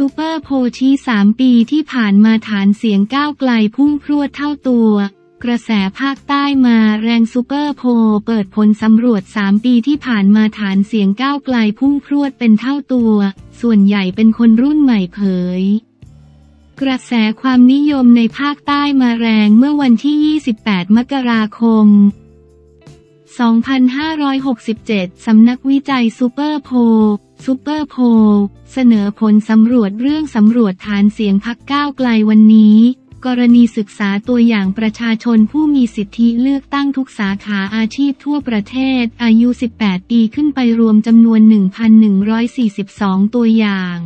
ซูเปอร์โพลชี้สามปีที่ผ่านมาฐานเสียงก้าวไกลพุ่งพรวดเท่าตัว กระแสภาคใต้มาแรงซูเปอร์โพลเปิดผลสำรวจสามปีที่ผ่านมาฐานเสียงก้าวไกลพุ่งพรวดเป็นเท่าตัว ส่วนใหญ่เป็นคนรุ่นใหม่เผย กระแสความนิยมในภาคใต้มาแรงเมื่อวันที่ 28 มกราคม2567 สำนักวิจัยซูเปอร์โพล ซูเปอร์โพลเสนอผลสำรวจเรื่องสำรวจฐานเสียงพักก้าวไกลวันนี้ กรณีศึกษาตัวอย่างประชาชนผู้มีสิทธิเลือกตั้งทุกสาขาอาชีพทั่วประเทศ อายุ 18 ปีขึ้นไปรวมจำนวน 1,142 ตัวอย่าง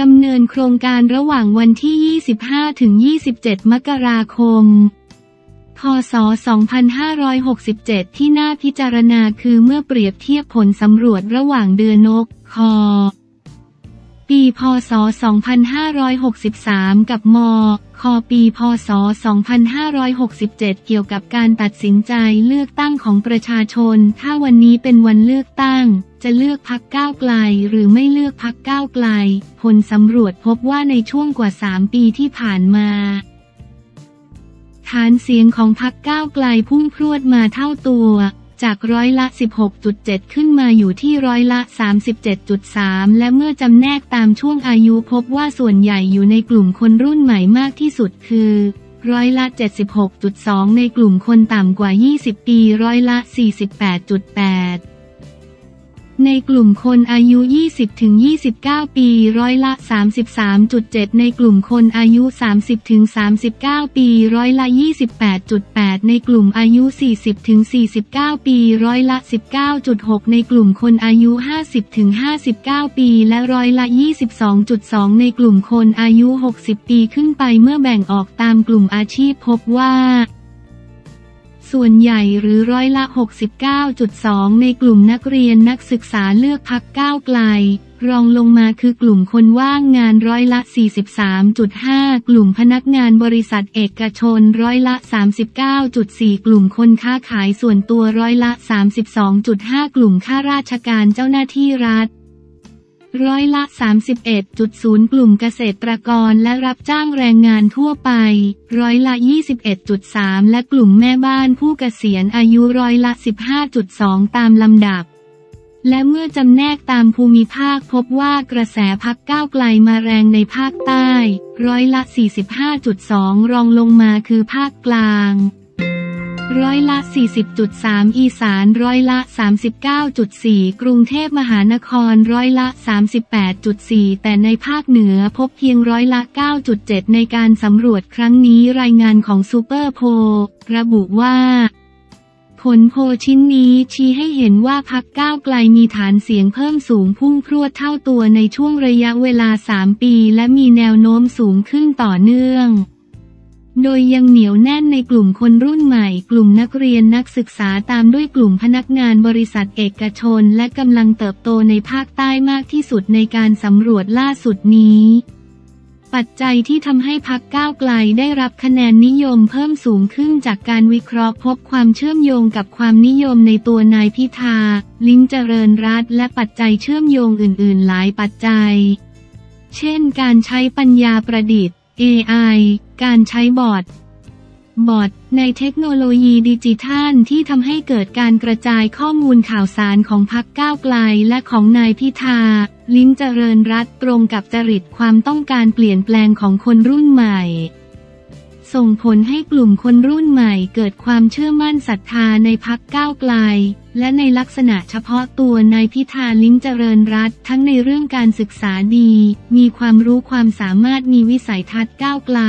ดำเนินโครงการระหว่างวันที่ 25 ถึง 27 มกราคม พศ 2567 ที่น่าพิจารณาคือเมื่อเปรียบเทียบผลสำรวจระหว่างเดือนนกคปี พศ 2563 กับมคปี พศ 2567 เกี่ยวกับการตัดสินใจเลือกตั้งของประชาชน ถ้าวันนี้เป็นวันเลือกตั้ง จะเลือกพักก้าวไกล หรือไม่เลือกพักก้าวไกล ผลสำรวจพบว่าในช่วงกว่า 3 ปีที่ผ่านมา ฐานเสียงของพักก้าวไกลพุ่งพรวดมาเท่าตัว จากร้อยละ 16.7 ขึ้นมาอยู่ที่ร้อยละ 37.3 และเมื่อจำแนกตามช่วงอายุพบว่าส่วนใหญ่อยู่ในกลุ่มคนรุ่นใหม่มากที่สุดคือร้อยละ 76.2 ในกลุ่มคนต่ำกว่า 20 ปี ร้อยละ 48.8 ในกลุ่มคนอายุ 20-29 ปีร้อยละ 33.7 ในกลุ่มคนอายุ 30-39 ปีร้อยละ 28.8 ในกลุ่มอายุ 40-49 ปีร้อยละ 19.6 ในกลุ่มคนอายุ 50-59 ปีและร้อยละ 22.2 ในกลุ่มคนอายุ 60 ปีขึ้นไปเมื่อแบ่งออกตามกลุ่มอาชีพพบว่า ส่วนใหญ่หรือร้อยละ 69.2 ในกลุ่มนักเรียนนักศึกษาเลือกพักก้าวไกล รองลงมาคือกลุ่มคนว่างงานร้อยละ 43.5 กลุ่มพนักงานบริษัทเอกชนร้อยละ 39.4 กลุ่มคนค้าขายส่วนตัวร้อยละ 32.5 กลุ่มข้าราชการเจ้าหน้าที่รัฐ ร้อยละ 31.0 กลุ่มเกษตรกรและรับจ้างแรงงานทั่วไป ร้อยละ 21.3 และกลุ่มแม่บ้านผู้เกษียณอายุร้อยละ 15.2 ตามลำดับ และเมื่อจำแนกตามภูมิภาคพบว่ากระแสพักก้าวไกลมาแรงในภาคใต้ ร้อยละ 45.2 รองลงมาคือภาคกลาง ร้อยละ 40.3 อีสานร้อยละ 39.4 กรุงเทพมหานครร้อยละ 38.4 แต่ในภาคเหนือพบเพียงร้อยละ 9.7 ในการสำรวจครั้งนี้รายงานของซูเปอร์โพลระบุว่าผลโพลชิ้นนี้ชี้ให้เห็นว่าพักก้าวไกลมีฐานเสียงเพิ่มสูงพุ่งพรวดเท่าตัวในช่วงระยะเวลา 3 ปี และมีแนวโน้มสูงขึ้นต่อเนื่อง โดยยังเหนียวแน่นในกลุ่มคนรุ่นใหม่ กลุ่มนักเรียนนักศึกษาตามด้วยกลุ่มพนักงานบริษัทเอกชน และกำลังเติบโตในภาคใต้มากที่สุดในการสำรวจล่าสุดนี้ ปัจจัยที่ทำให้พักก้าวไกลได้รับคะแนนนิยมเพิ่มสูงขึ้นจากการวิเคราะห์พบความเชื่อมโยงกับความนิยมในตัวนายพิธา ลิงเจริญรัตและปัจจัยเชื่อมโยงอื่น ๆ หลายปัจจัย เช่น การใช้ปัญญาประดิษฐ์ AI การใช้บอทบอทในเทคโนโลยีดิจิทัลที่ทำให้เกิดการกระจายข้อมูลข่าวสารของพักก้าวไกลและของนายพิธา ลิ้มเจริญรัตตรงกับจริตความต้องการเปลี่ยนแปลงของคนรุ่นใหม่ ส่งผลให้กลุ่มคนรุ่นใหม่เกิดความเชื่อมั่นศรัทธาในพักก้าวไกล และในลักษณะเฉพาะตัวนายพิธาลิ้มเจริญรัตทั้งในเรื่องการศึกษาดี มีความรู้ความสามารถมีวิสัยทัศน์ก้าวไกล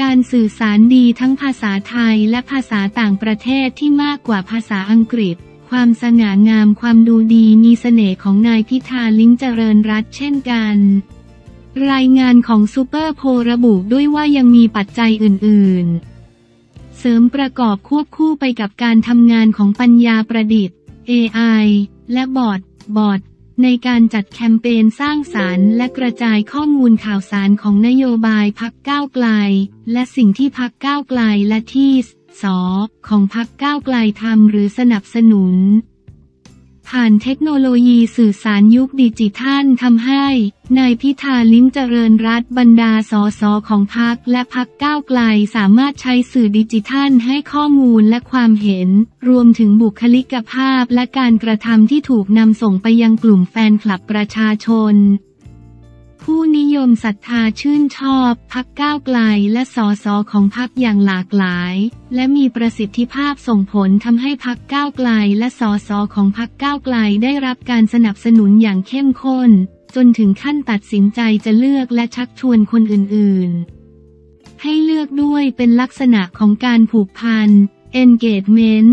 การสื่อสารดีทั้งภาษาไทยและภาษาต่างประเทศที่มากกว่าภาษาอังกฤษ ความสง่างามความดูดีมีเสน่ห์ของนายพิธาลิ้มเจริญรัตเช่นกัน รายงานของซูเปอร์โพระบุด้วยว่ายังมีปัจจัยอื่น ๆ เสริมประกอบควบคู่ไปกับการทำงานของปัญญาประดิษฐ์ AI และบอทบอทในการจัดแคมเปญสร้างสารรค์และกระจายข้อมูลข่าวสารของนโยบายพักก้าวไกล และสิ่งที่พักก้าวไกลและที่สอของพักก้าวไกลทำหรือสนับสนุน ผ่านเทคโนโลยีสื่อสารยุคดิจิทัลทำให้ นายพิธาลิ้มเจริญรัตบรรดาสสของพรรคและพรรคก้าวไกลสามารถใช้สื่อดิจิทัลให้ข้อมูลและความเห็น รวมถึงบุคลิกภาพและการกระทำที่ถูกนำส่งไปยังกลุ่มแฟนคลับประชาชน ผู้นิยมศรัทธาชื่นชอบพักก้าวไกลและสอสอของพักอย่างหลากหลาย และมีประสิทธิภาพส่งผลทำให้พักก้าวไกลและสอสอของพักก้าวไกลได้รับการสนับสนุนอย่างเข้มข้น จนถึงขั้นตัดสินใจจะเลือกและชักชวนคนอื่นๆ ให้เลือกด้วยเป็นลักษณะของการผูกพัน engagement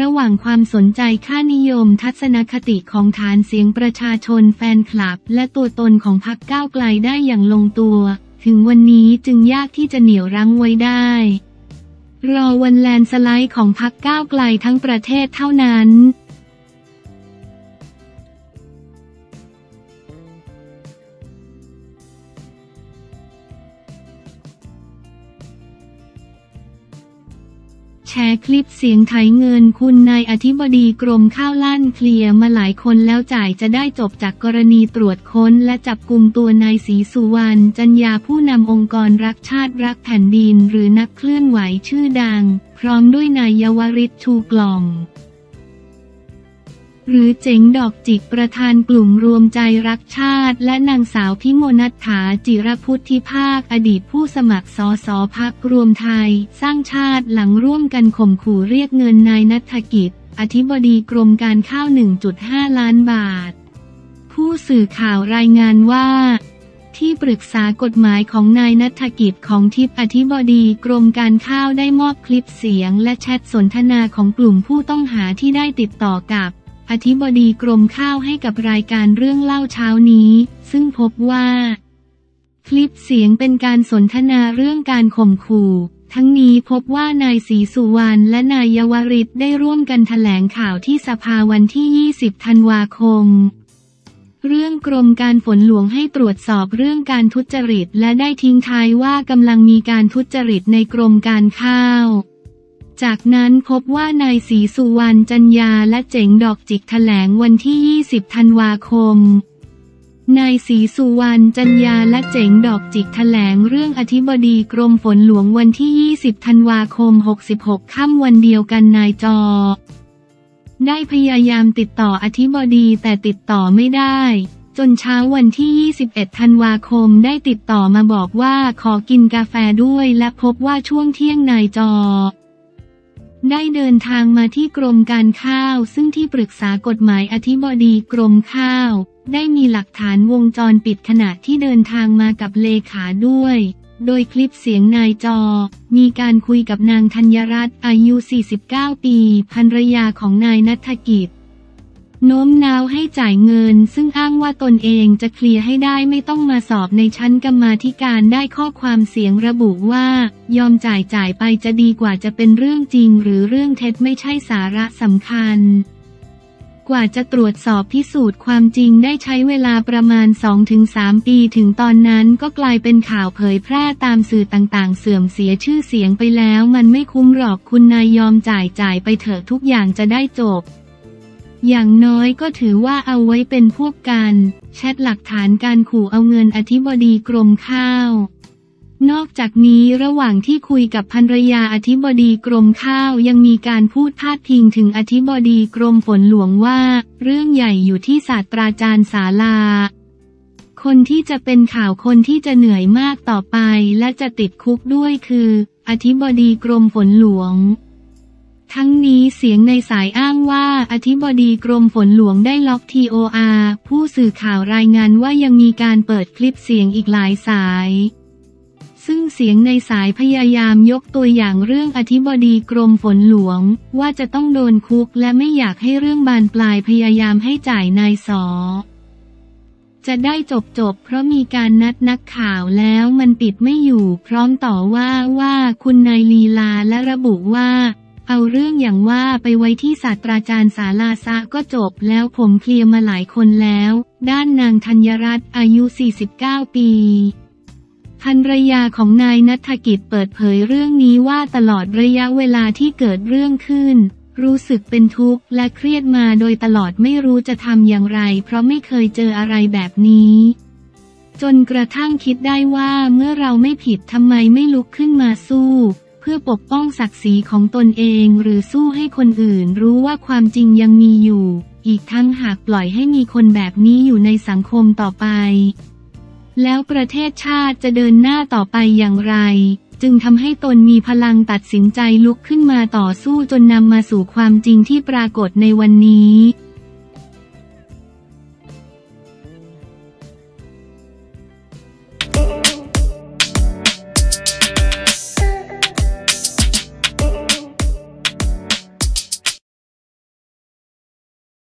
ระหว่างความสนใจค่านิยมทัศนคติของฐานเสียงประชาชนแฟนคลับ และตัวตนของพรรคก้าวไกลได้อย่างลงตัว ถึงวันนี้จึงยากที่จะเหนี่ยวรั้งไว้ได้ รอวันแลนสไลด์ของพรรคก้าวไกลทั้งประเทศเท่านั้น แชร์คลิปเสียงไถเงินคุณนายอธิบดีกรมข้าวลั่นเคลียร์มาหลายคนแล้วจ่ายจะได้จบจากกรณีตรวจค้นและจับกลุ่มตัวนายศรีสุวรรณจันยาผู้นำองค์กรรักชาติรักแผ่นดินหรือนักเคลื่อนไหวชื่อดัง พร้อมด้วยนายยวริศชูกล่อง หรือเจ๋งดอกจิกประธานกลุ่มรวมใจรักชาติ และนางสาวพิมนัฐฐาจิรพุทธิภาค อดีตผู้สมัครสอสอพักรวมไทย สร้างชาติหลังร่วมกันข่มขู่เรียกเงินนายนัฐกิจ อธิบดีกรมการข้าว 1.5 ล้านบาท ผู้สื่อข่าวรายงานว่าที่ปรึกษากฎหมายของนายนัฐกิจของทิพอธิบดีกรมการข้าวได้มอบคลิปเสียง และแชทสนทนาของกลุ่มผู้ต้องหาที่ได้ติดต่อกับ อธิบดีกรมข้าวให้กับรายการเรื่องเล่าเช้านี้ ซึ่งพบว่า คลิปเสียงเป็นการสนทนาเรื่องการข่มขู่ ทั้งนี้พบว่านายศรีสุวรรณและนายยวริศได้ร่วมกันถแถลงข่าวที่สภาวันที่ 20 ธันวาคม เรื่องกรมการฝนหลวงให้ตรวจสอบเรื่องการทุจริต และได้ทิ้งท้ายว่ากำลังมีการทุจริตในกรมการข้าว จากนั้นพบว่านายศรีสุวรรณจันยาและเจ๋งดอกจิกแถลงวันที่ 20 ธันวาคม นายศรีสุวรรณจันยาและเจ๋งดอกจิกแถลงเรื่องอธิบดีกรมฝนหลวงวันที่ 20 ธันวาคม 66 ค่ำวันเดียวกันนายจอ ได้พยายามติดต่ออธิบดีแต่ติดต่อไม่ได้จนเช้าวันที่ 21 ธันวาคมได้ติดต่อมาบอกว่าขอกินกาแฟด้วยและพบว่าช่วงเที่ยงนายจอ ได้เดินทางมาที่กรมการข้าว ซึ่งที่ปรึกษากฎหมายอธิบดีกรมข้าว ได้มีหลักฐานวงจรปิดขณะที่เดินทางมากับเลขาด้วย โดยคลิปเสียงนายจอ มีการคุยกับนางธัญรัตน์อายุ 49 ปีภรรยาของนายนัฐกิจ โน้มน้าวให้จ่ายเงิน ซึ่งอ้างว่าตนเองจะเคลียร์ให้ได้ไม่ต้องมาสอบในชั้นกรรมาธิการได้ข้อความเสียงระบุว่า ยอมจ่ายจ่ายไปจะดีกว่าจะเป็นเรื่องจริง หรือเรื่องเท็จไม่ใช่สาระสำคัญ กว่าจะตรวจสอบพิสูจน์ความจริงได้ใช้เวลาประมาณ 2-3 ปีถึงตอนนั้นก็กลายเป็นข่าวเผยแพร่ตามสื่อต่างๆ เสื่อมเสียชื่อเสียงไปแล้ว มันไม่คุ้มหรอกคุณนายยอมจ่ายจ่ายไปเถอะทุกอย่างจะได้จบ อย่างน้อยก็ถือว่าเอาไว้เป็นพวกกัน แชทหลักฐานการขู่เอาเงินอธิบดีกรมข้าว นอกจากนี้ระหว่างที่คุยกับภรรยาอธิบดีกรมข้าวยังมีการพูดพาดพิงถึงอธิบดีกรมฝนหลวงว่า เรื่องใหญ่อยู่ที่ศาสตราจารย์ศาลา คนที่จะเป็นข่าวคนที่จะเหนื่อยมากต่อไปและจะติดคุกด้วยคือ อธิบดีกรมฝนหลวง ทั้งนี้เสียงในสายอ้างว่าอธิบดีกรมฝนหลวงได้ล็อก TOR ผู้สื่อข่าวรายงานว่ายังมีการเปิดคลิปเสียงอีกหลายสาย ซึ่งเสียงในสายพยายามยกตัวอย่างเรื่องอธิบดีกรมฝนหลวง ว่าจะต้องโดนคุกและไม่อยากให้เรื่องบานปลายพยายามให้จ่ายนายสอจะได้จบจบเพราะมีการนัดนักข่าวแล้วมันปิดไม่อยู่ พร้อมต่อว่าว่าคุณนายลีลาและระบุว่า เอาเรื่องอย่างว่าไปไว้ที่ศาสตราจารย์สาลาซะก็จบแล้วผมเคลียร์มาหลายคนแล้ว ด้านนางธัญรัตน์อายุ 49 ปีภรรยาของนายนัฐกิจเปิดเผยเรื่องนี้ว่าตลอดระยะเวลาที่เกิดเรื่องขึ้น รู้สึกเป็นทุกข์และเครียดมาโดยตลอดไม่รู้จะทำอย่างไร เพราะไม่เคยเจออะไรแบบนี้ จนกระทั่งคิดได้ว่าเมื่อเราไม่ผิดทำไมไม่ลุกขึ้นมาสู้ เพื่อปกป้องศักดิ์ศรีของตนเองหรือสู้ให้คนอื่นรู้ว่าความจริงยังมีอยู่ อีกทั้งหากปล่อยให้มีคนแบบนี้อยู่ในสังคมต่อไป แล้วประเทศชาติจะเดินหน้าต่อไปอย่างไร จึงทำให้ตนมีพลังตัดสินใจลุกขึ้นมาต่อสู้จนนำมาสู่ความจริงที่ปรากฏในวันนี้